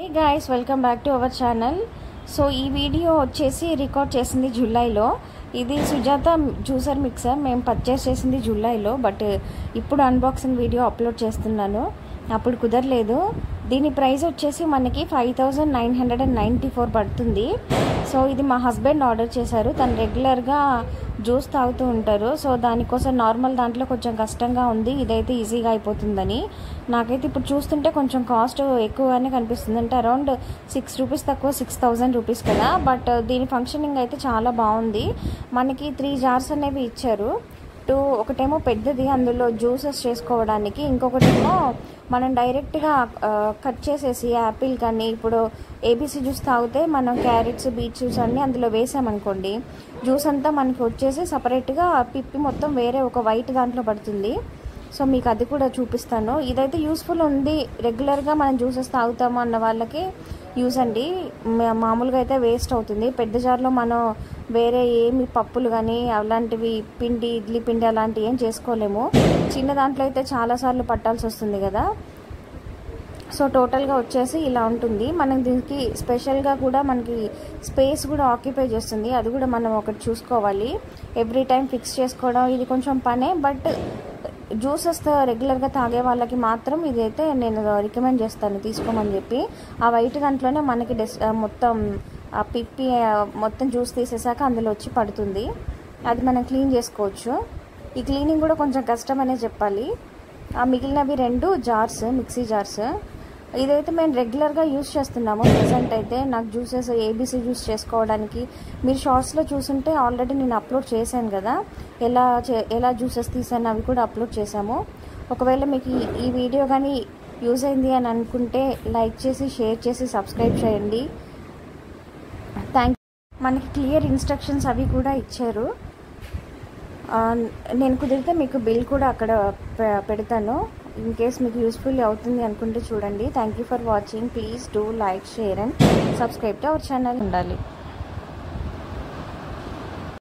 Hey guys welcome back to our channel so ఈ video వచ్చేసి record చేసింది జూలైలో. ఇది సుజాత జ్యూసర్ మిక్సర్. మేము పర్చేస్ చేసింది జూలైలో బట్ ఇప్పుడు అన్బాక్సింగ్ వీడియో అప్లోడ్ చేస్తున్నాను. అప్పుడు కుదరలేదు. దీని ప్రైస్ వచ్చేసి మనకి five thousand nine hundred and ninety four పడుతుంది. సో ఇది మా హస్బెండ్ ఆర్డర్ చేశారు. తను రెగ్యులర్గా జ్యూస్ తాగుతూ ఉంటారు. సో దానికోసం నార్మల్ దాంట్లో కొంచెం కష్టంగా ఉంది. ఇదైతే ఈజీగా అయిపోతుందని. నాకైతే ఇప్పుడు చూస్తుంటే కొంచెం కాస్ట్ ఎక్కువగానే కనిపిస్తుంది. అంటే అరౌండ్ సిక్స్ రూపీస్ తక్కువ సిక్స్ థౌజండ్ రూపీస్ కదా. బట్ దీని ఫంక్షనింగ్ అయితే చాలా బాగుంది. మనకి త్రీ జార్స్ అనేవి ఇచ్చారు. టూ ఒకటేమో పెద్దది అందులో జ్యూసెస్ చేసుకోవడానికి. ఇంకొకటేమో మనం డైరెక్ట్గా కట్ చేసేసి యాపిల్ కానీ ఇప్పుడు ఏబీసీ జ్యూస్ తాగితే మనం క్యారెట్స్ బీట్ జ్యూస్ అన్నీ అందులో వేసామనుకోండి జ్యూస్ అంతా మనకి వచ్చేసి సపరేట్గా పిప్పి మొత్తం వేరే ఒక వైట్ దాంట్లో పడుతుంది. సో మీకు అది కూడా చూపిస్తాను. ఇదైతే యూస్ఫుల్ ఉంది. రెగ్యులర్గా మనం జ్యూసెస్ తాగుతాము అన్న వాళ్ళకి యూస్ అండి. మామూలుగా అయితే వేస్ట్ అవుతుంది. పెద్ద జార్లో మనం వేరే ఏమి పప్పులు కానీ అలాంటివి పిండి ఇడ్లీ పిండి అలాంటివి ఏం చేసుకోలేము. చిన్న దాంట్లో అయితే చాలాసార్లు పట్టాల్సి వస్తుంది కదా. సో టోటల్గా వచ్చేసి ఇలా ఉంటుంది. మనం దీనికి స్పెషల్గా కూడా మనకి స్పేస్ కూడా ఆక్యుపై చేస్తుంది. అది కూడా మనం ఒకటి చూసుకోవాలి. ఎవ్రీ టైం ఫిక్స్ చేసుకోవడం ఇది కొంచెం పనే బట్ జ్యూసెస్ రెగ్యులర్గా తాగే వాళ్ళకి మాత్రం ఇదైతే నేను రికమెండ్ చేస్తాను తీసుకోమని చెప్పి. ఆ వైట్ దాంట్లోనే మనకి డెస్ మొత్తం పిప్పి మొత్తం జ్యూస్ తీసేసాక అందులో వచ్చి పడుతుంది. అది మనం క్లీన్ చేసుకోవచ్చు. ఈ క్లీనింగ్ కూడా కొంచెం కష్టమనే చెప్పాలి. ఆ మిగిలినవి రెండు జార్స్ మిక్సీ జార్స్. ఇదైతే మేము రెగ్యులర్గా యూస్ చేస్తున్నాము. ప్రజెంట్ అయితే నాకు జ్యూసెస్ ఏబీసీ జ్యూస్ చేసుకోవడానికి. మీరు షార్ట్స్లో చూసుంటే ఆల్రెడీ నేను అప్లోడ్ చేశాను కదా. ఎలా ఎలా జ్యూసెస్ తీసాను అవి కూడా అప్లోడ్ చేశాము. ఒకవేళ మీకు ఈ వీడియో కానీ యూజ్ అయింది అని అనుకుంటే లైక్ చేసి షేర్ చేసి సబ్స్క్రైబ్ చేయండి. థ్యాంక్ మనకి క్లియర్ ఇన్స్ట్రక్షన్స్ అవి కూడా ఇచ్చారు. నేను కుదిరితే మీకు బిల్ కూడా అక్కడ పెడతాను. ఇన్ కేస్ మీకు యూస్ఫుల్ అవుతుంది అనుకుంటే చూడండి. Thank you for watching please do like share and subscribe to our channel ఉండాలి.